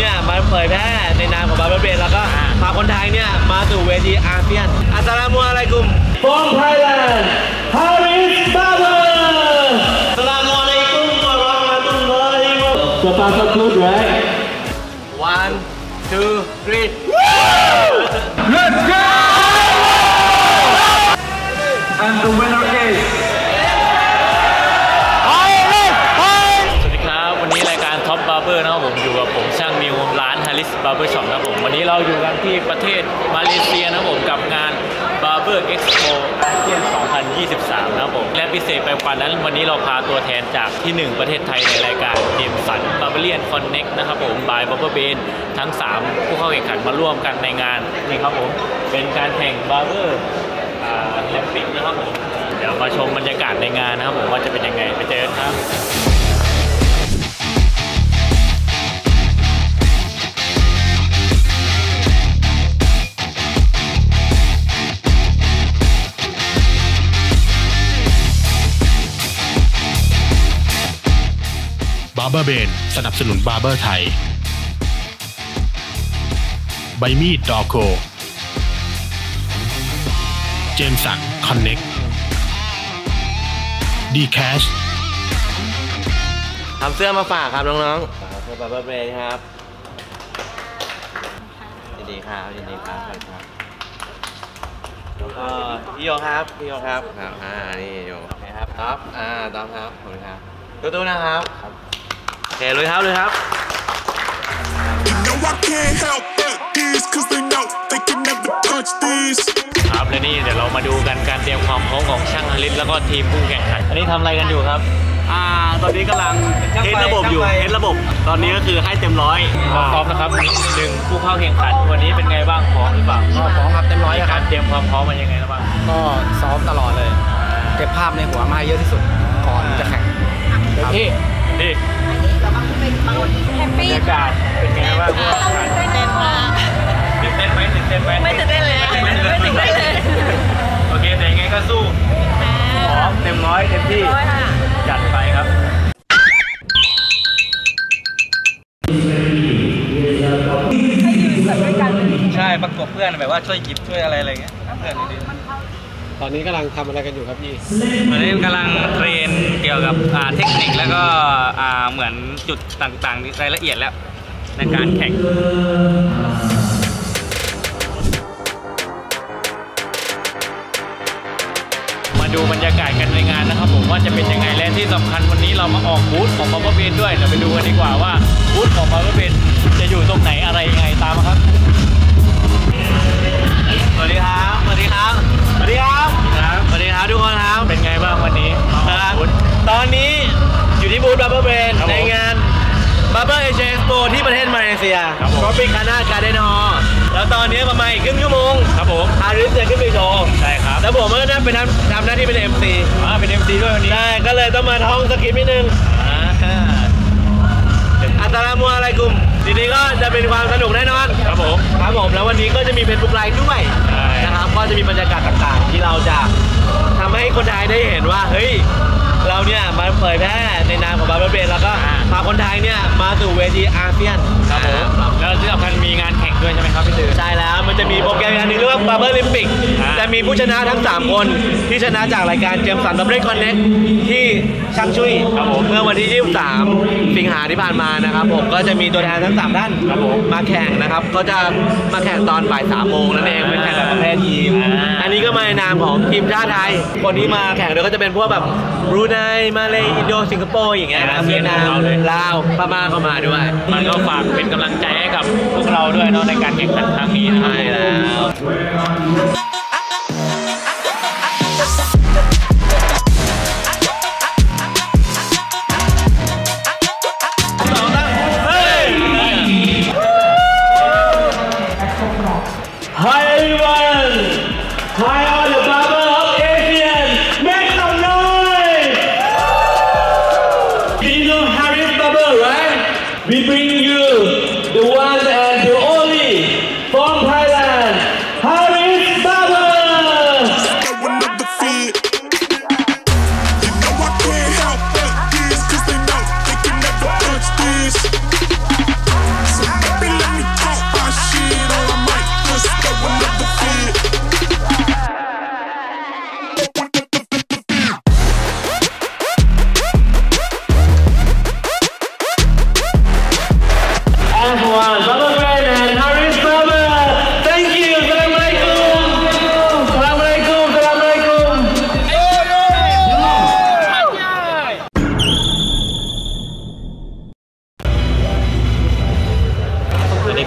เนี่ยมาเผยแพร่ในนามของบาร์เบอร์เบนแล้วก็พาคนไทยเนี่ยมาสู่เวทีอาเซียนอัสสลามุอะลัยกุม from Thailand Haris Barber อัสสลามุอะลัยกุมวะเราะห์มะตุลลอฮิวะ So far so good, right? one two three barber shop นะครับผมวันนี้เราอยู่กันที่ประเทศมาเลเซียนะครับผมกับงาน Barber Expo อาเซียน2023 นะครับผมและพิเศษไปกว่านั้นวันนี้เราพาตัวแทนจากที่ 1 ประเทศไทยในรายการ Jameson Barber Connect นะครับผม by Barber Brain ทั้ง 3 ผู้เข้าแข่งขันมาร่วมกันในงานนี่ครับผมเป็นการแข่ง Barberlympic นะครับผมเดี๋ยวมาชมบรรยากาศในงานนะครับผมว่าจะเป็นยังไงไปเจอกันครับ ร์เบอร์เบนสนับสนุนบาร์เบอร์ไทย ใบมีดดอโกเจมสันคอนเน็กดีแคชทำเสื้อมาฝากครับน้องๆเสื้อบาร์เบอร์เบนครับยินดีครับยินดีครับครับแล้วก็พี่โยครับพี่โยครับครับอ่านี่โยนะครับครับอ่าตามครับขอบคุณครับตู้ๆนะครับครับโอ เคเลยครับเลยครับ No, I can't help but these, cause they know they can never touch these. ครับและนี่เดี๋ยวเรามาดูกันการเตรียมความพร้อมของช่างฮาริสแล้วก็ทีมผู้แข่งขันอันนี้ทำอะไรกันอยู่ครับ อ่า ตอนนี้กำลังเทสระบบอยู่เทสระบบ ตอนนี้ก็คือให้เต็มร้อยพร้อมนะครับหนึ่งผู้เข้าแข่งขันวันนี้เป็นไงบ้างพร้อมหรือเปล่าก็พร้อมครับเต็มร้อยคการับรเตรียมความพร้อมมันยังไงบ้างก็ซ้อมตลอดเลย เก็บภาพในหัวมาให้เยอะที่สุดก่อนจะแข่งเต็มที่ นี่บรรยากาศเป็นไงบ้างผู้แข่งขันเต้นมากตื่นเต้นไหมตื่นเต้นไหมไม่ตื่นเต้นเลยอะไม่ตื่นเต้นเลยโอเคแต่ยังไงก็สู้พร้อมเต็มร้อยเต็มที่ร้อยค่ะ จัดไปครับใช่ประกบเพื่อนแบบว่าช่วยหยิบช่วยอะไรอะไรเงี้ยเพื่อนดี ตอนนี้กำลังทำอะไรกันอยู่ครับพี่ตอนนี้กำลัง train เกี่ยวกับเทคนิคแล้วก็เหมือนจุดต่างๆรายละเอียดแล้วในการแข่งมาดูบรรยากาศกันในงานนะครับผมว่าจะเป็นยังไงและที่สำคัญวันนี้เรามาออกบูธของ Barber Brain ด้วยเดี๋ยวไปดูกันดีกว่าว่าบูธของ Barber Brain จะอยู่ตรงไหนอะไรยังไงตามมาครับ สวัสดีครับ สวัสดีครับ ครับสวัสดีครับทุกคนครับ เป็นไงบ้างวันนี้มาออกบูธตอนนี้อยู่ที่บูธ Barber Brain ครับผมในงาน Barber Asia Expo ที่ประเทศมาเลเซียครับผม Tropicana Garden Hall แล้วตอนนี้ประมาณอีกครึ่งชั่วโมงครับผมอาริสจะขึ้นไปโชว์ใช่ครับแล้วผมก็ได้เป็นทำทำหน้าที่เป็น MC อ่าเป็น MC ด้วยวันนี้ได้ก็เลยต้องมาท่องสคริปต์นิดนึงอ่าอัสสลามุอะลัยกุมทีนี้ก็จะเป็นความสนุกแน่นอนครับผมครับผมแล้ววันนี้ก็จะมี Facebook Live ด้วยใช่นะครับก็จะมีบรรยากาศต่างๆ ที่เราจะทำให้คนไทยได้เห็นว่าเฮ้ยเราเนี่ยมาเผยแพร่ในนามของ Barber Brain แล้วก็พาคนไทยเนี่ยมาสู่เวทีอาเซียนครับผมแล้วที่สำคัญมีงานแข่งด้วยใช่ไหมครับพี่ตือใช่แล้วมันจะมีโปรแกรมอย่างหนึงเรียกว่า Barberlympic อ่าจะมีผู้ชนะทั้ง 3 คนที่ชนะจากรายการ Jameson Barber Connect ที่ช่างชุยครับผมเมื่อวันที่ 23 สิงหาที่ผ่านมานะครับผมก็จะมีตัวแทนทั้ง 3 ท่านครับผมมาแข่งนะครับก็จะมาแข่งตอนบ่าย3โมงนั่นเองเป็นแข่งแบบประเภททีมอ่าอั นนี้ก็มาในนามของทีมชาติไทย คนที่มาแข่งด้วยก็จะเป็นพวกแบบบรูไนมาเลอินโดสิงคโปร์อย่างเงี้ยนะครับอาเซียนของเราเลยเวียดนามลาวพม่าเข้ามาด้วย มันก็ฝากเป็นกำลังใจให้กับพวกเราด้วยเนาะในการแข่งขันครั้งนี้นะครับใช่แล้ว Hi everyone! Hi, Alibaba.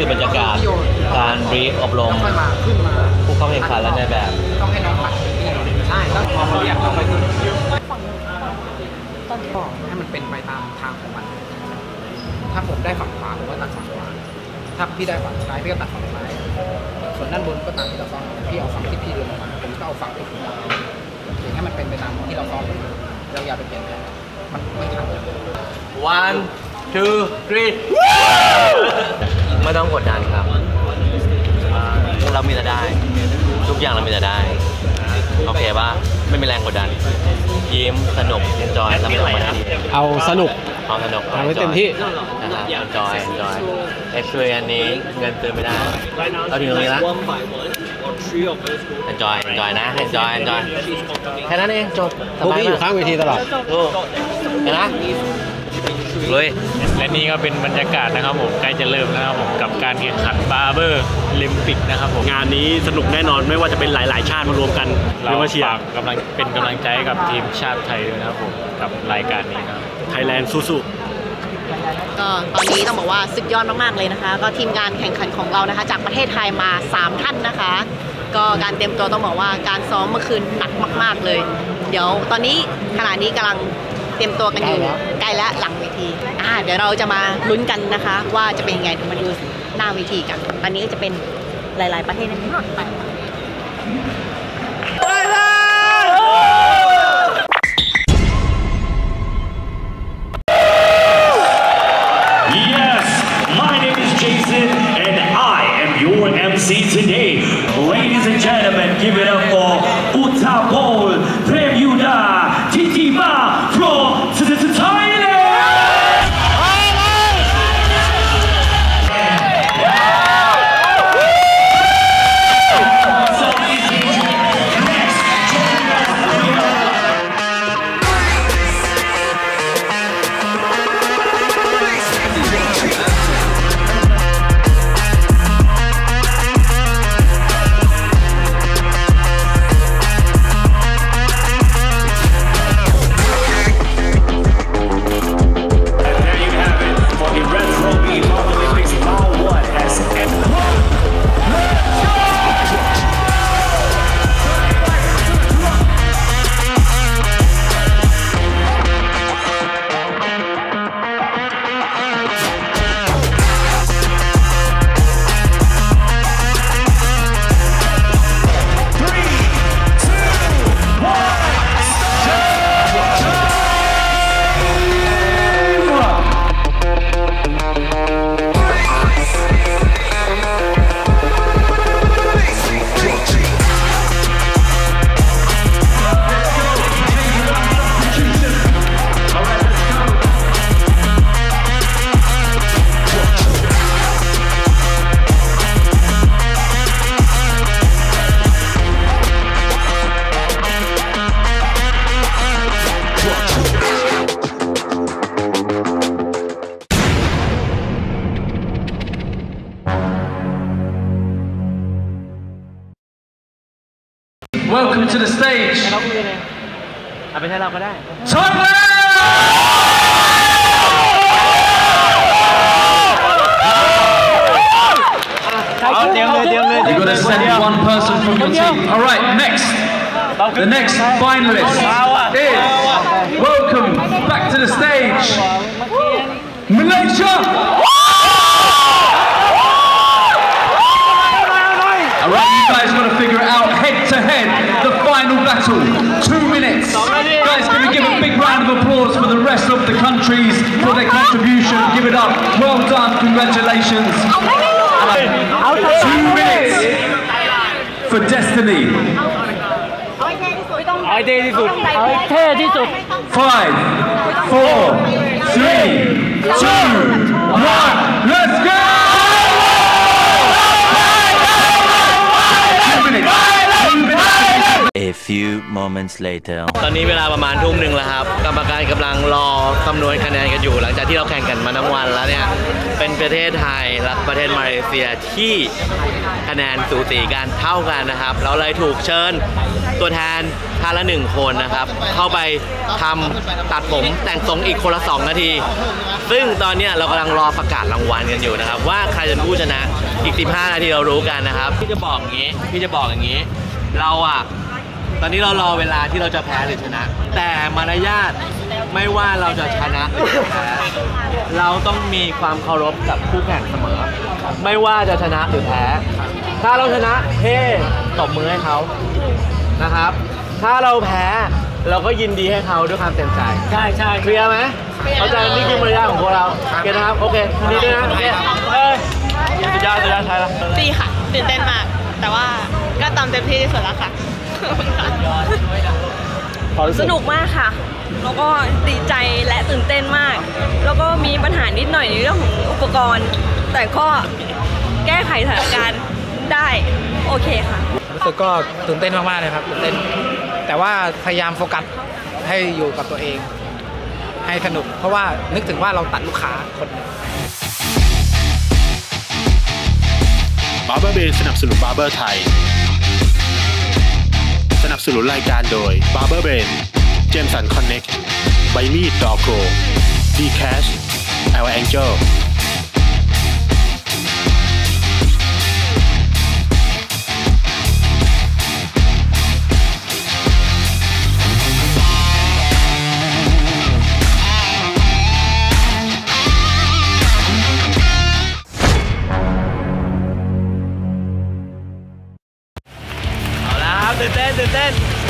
คือบรรยากาศการบรีฟอบรมค่อยมาขึ้นมาผู้เข้าแข่งขันและในแบบ ต้องให้น้องผัดใช่ต้องพอเราอยากเราไปขึ้นก็ให้มันเป็นไปตามทางของมัน ถ้าผมได้ฝั่งขวาผมก็ตัดฝั่งขวา ถ้าพี่ได้ฝั่งซ้ายพี่ก็ตัดฝั่งซ้าย ส่วนด้านบนก็ตามที่เราซ้อมพี่เอาฝั่งที่พี่เดินออกมาผมก็เอาฝั่งที่ผมเอาอย่างให้มันเป็นไปตามที่เราซ้อมเราอย่าไปเปลี่ยนแปลงมันไม่ทัน one two three ไม่ต้องกดดันครับอ่าเรามีแต่ได้ ทุกอย่างเรามีแต่ได้ โอเคป่ะไม่มีแรงกดดัน ยิ้มสนุก enjoy แล้วไม่ต้องมาที่เอาสนุกเอาสนุกทำให้เต็มที่นะครับ enjoy enjoy experience นี้เงินซื้อไม่ได้เราถึงตรงนี้แล้ว enjoy enjoy นะ enjoy enjoy แค่นั้นเองจบสพวกบายพี่อยู่มากข้างเวทีตลอดถูกเห็นไหม เลยและนี่ก็เป็นบรรยากาศนะครับผมใกล้จะเริ่มแล้วนะครับผมกับการแข่งขัน Barberlympic นะครับผมงานนี้สนุกแน่นอนไม่ว่าจะเป็นหลายๆ ชาติมารวมกันเราเรียกว่าเชียร์ฝากกำลังเป็นกำลังใจให้กับทีมชาติไทยด้วยนะครับผมกับรายการนี้นะครับไทยแลนด์สู้ก็ตอนนี้ต้องบอกว่าสุดยอดมาก ๆ เลยนะคะ ก็ทีมงานแข่งขันของเรานะคะ จากประเทศไทยมา 3 ท่านนะคะ ก็การเตรียมตัวต้องบอกว่าการซ้อมเมื่อคืนหนักมาก ๆ เลย เดี๋ยวตอนนี้ขณะนี้กำลังเตรียมตัวกันอยู่ใกล้แล้วหลังเวทีอ่าเดี๋ยวเราจะมาลุ้นกันนะคะ ว่าจะเป็นยังไงเดี๋ยวมาดูหน้าเวทีกัน ตอนนี้ก็จะเป็นหลาย ๆ ประเทศนะคะไป Yes, my name is Jason, and I am your MC today. Ladies and gentlemen, give it up to the stage เอาไปใช้เราก็ได้ เอาเตรียมเลยเตรียมเลย You gotta send one person from your team. All right, next. The next finalist is welcome back to the stage. Malaysia. All right, you guys got to figure it out head to head, the final battle. Two minutes. Guys, can we give a big round of applause for the rest of the countries for their contribution? Give it up. Well done. Congratulations. Two minutes for destiny. Five, four, three, two, one. Let's go! Few moments later. ตอนนี้เวลาประมาณทุ่มหนึ่งแล้วครับ กรรมการกำลังรอคำนวณคะแนนกันอยู่ หลังจากที่เราแข่งกันมาทั้งวันแล้วเนี่ย เป็นประเทศไทยและประเทศมาเลเซียที่คะแนนสูสีกันเท่ากันนะครับ เราเลยถูกเชิญตัวแทนท่านละหนึ่งคนนะครับ เข้าไปทำตัดผมแต่งทรงอีกคนละ2นาที ซึ่งตอนนี้เรากำลังรอประกาศรางวัลกันอยู่นะครับ ว่าใครจะเป็นผู้ชนะอีก 15 นาทีเรารู้กันนะครับ พี่จะบอกอย่างนี้ พี่จะบอกอย่างนี้ เราอะ ตอนนี้เรารอเวลาที่เราจะแพ้หรือชนะ แต่มารยาทไม่ว่าเราจะชนะหรือแพ้เราต้องมีความเคารพกับคู่แข่งเสมอ ไม่ว่าจะชนะหรือแพ้ ถ้าเราชนะเฮ้ตบมือให้เขานะครับ ถ้าเราแพ้เราก็ยินดีให้เขาด้วยความเต็มใจใช่ใช่เคลียร์ไหมเข้าใจนี่คือมารยาทของพวกเราโอเคนะครับโอเคยินดีด้วยนะโอเคเอ้ยสุดยอดสุดยอดใช่ละดีค่ะตื่นเต้นมาก แต่ว่าก็ตามเต็มที่ที่สุดแล้วค่ะ สนุกมากค่ะ แล้วก็ดีใจและตื่นเต้นมาก แล้วก็มีปัญหานิดหน่อยในเรื่องของอุปกรณ์ แต่ก็แก้ไขสถานการณ์ได้โอเคค่ะ รู้สึกก็ตื่นเต้นมากๆเลยครับตื่นเต้น แต่ว่าพยายามโฟกัสให้อยู่กับตัวเอง ให้สนุก เพราะว่านึกถึงว่าเราตัดลูกค้าคนหนึ่ง Barber Brain สนับสนุน barber ไทยส นับสนุนรายการโดย b a r b e r b r a i n Jameson Connect ใบมีดดอโกดีแคชแอล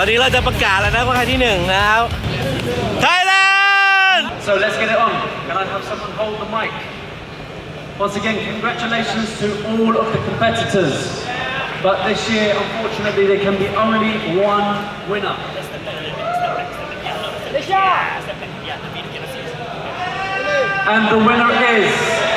อนนี้เราจะประกาศแล้วนะว่าใครที่หนึ่งนะครับ Thailand So let's get it on. Can I have someone hold the mic? Once again, congratulations to all of the competitors. But this year, unfortunately, there can be only one winner. And the winner is.